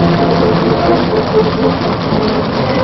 フフフフ。